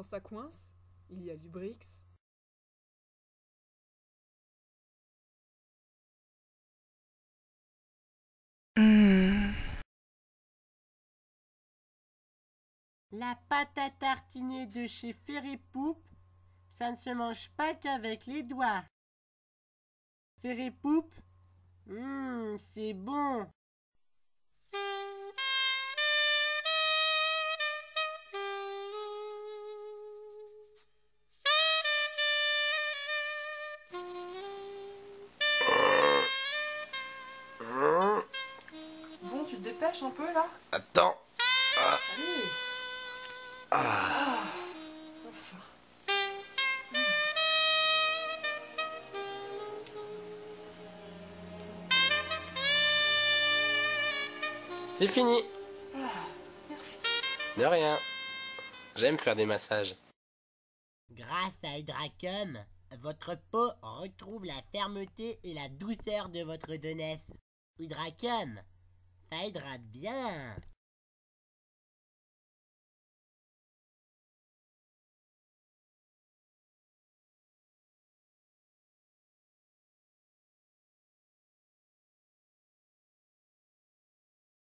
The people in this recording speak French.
ça coince, il y a Lubrix. La pâte à tartiner de chez Ferry Poupe, ça ne se mange pas qu'avec les doigts. Ferry Poupe, hum, c'est bon. Un peu là Attends. Allez C'est fini. Merci. De rien. J'aime faire des massages. Grâce à Hydracum, votre peau retrouve la fermeté et la douceur de votre jeunesse. Hydracum, ça hydrate bien.